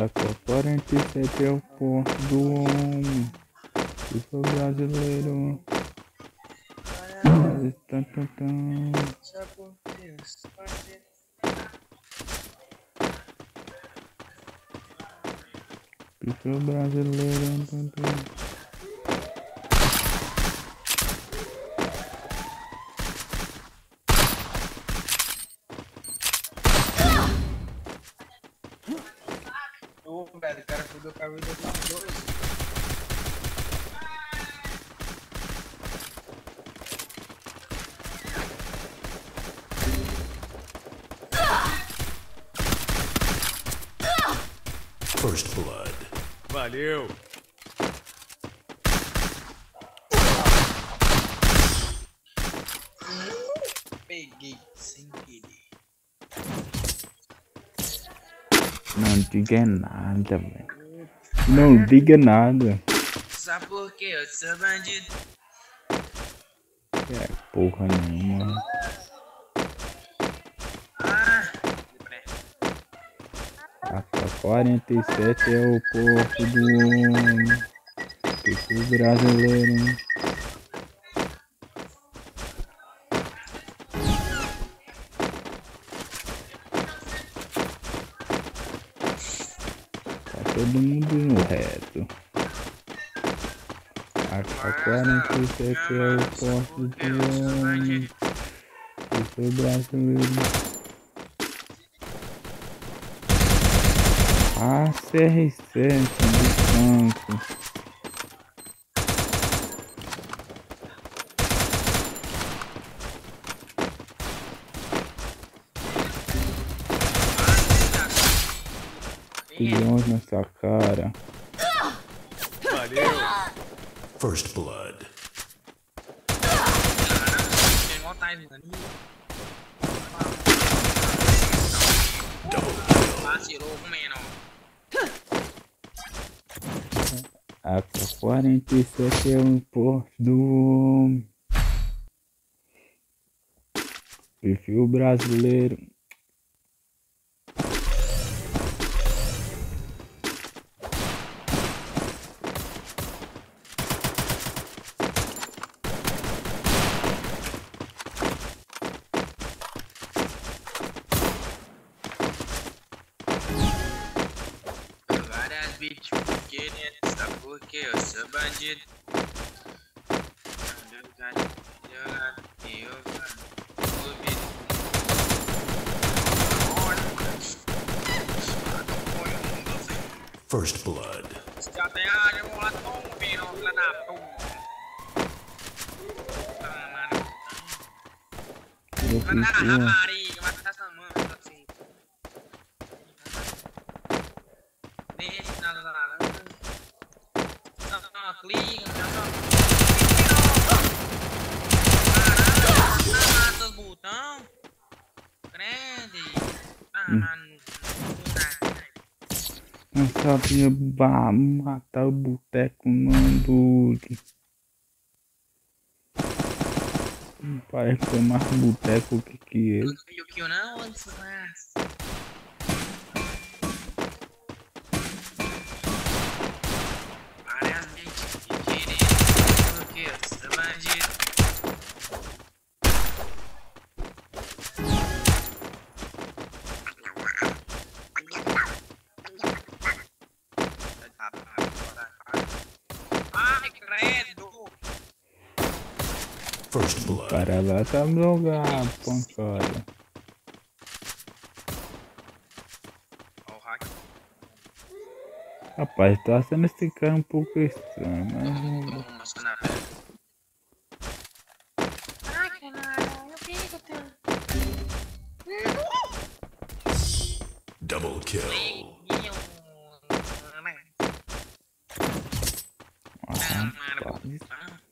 AK-47 é o porte do homem. Eu sou brasileiro. Por Deus, pode Eu sou brasileiro. Ô, velho, o cara fudeu com a vida dos dois. First blood. Valeu! Peguei sem querer. Não diga nada, velho. Não diga nada. Sabe por quê? Eu sou bandido. É porra nenhuma. Ah, AK-47 é o porte do. Eu sou brasileiro. Tá todo mundo no reto. AK-47 é o porte do homem. Eu sou brasileiro. Ah, CR7 do campo. Pilhões nessa cara. Valeu! First blood. Vacilou comendo. AK-47 é um porte do homem. Perfil brasileiro. Virgínia, só porque eu sou First Blood. Sabia matar o boteco não dude. Parece que é mais boteco que que ele. Não viu que eu não, desgraça. Várias vezes que querendo, porque eu sou bandido. Ai, credo! First O blood. cara lá tá pancada. Ó, o hack. Rapaz, tô achando esse cara um pouco estranho, mas. Ai, eu. Double kill. Caralho. rapaz.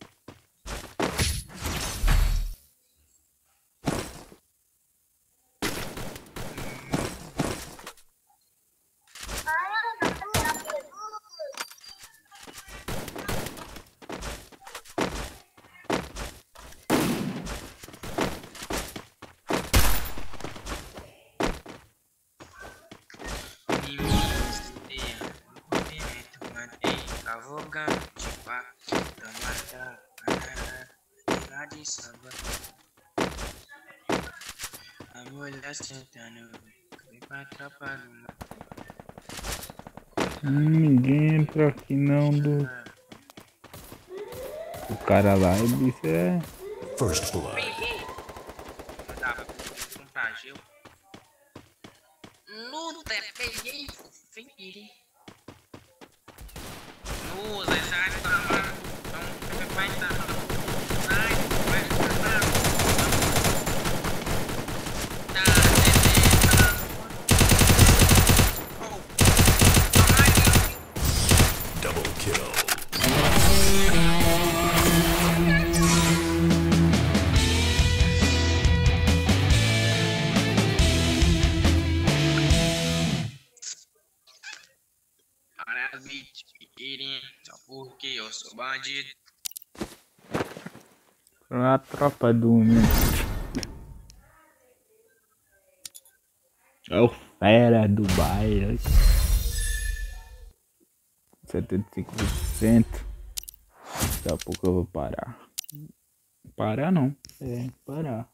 Lá. A mulher sentando. Vem pra tropa numa. Hum, ninguém entra aqui não do. O cara lá, ele disse é. First blood. Luta, peguei. Peguei. Luta, sai da mão. Então, vai dar. Vítimas, só porque eu sou bandido. A tropa do homem. É o fera do baile. 75%. Daqui a pouco eu vou parar. Parar não. É, parar.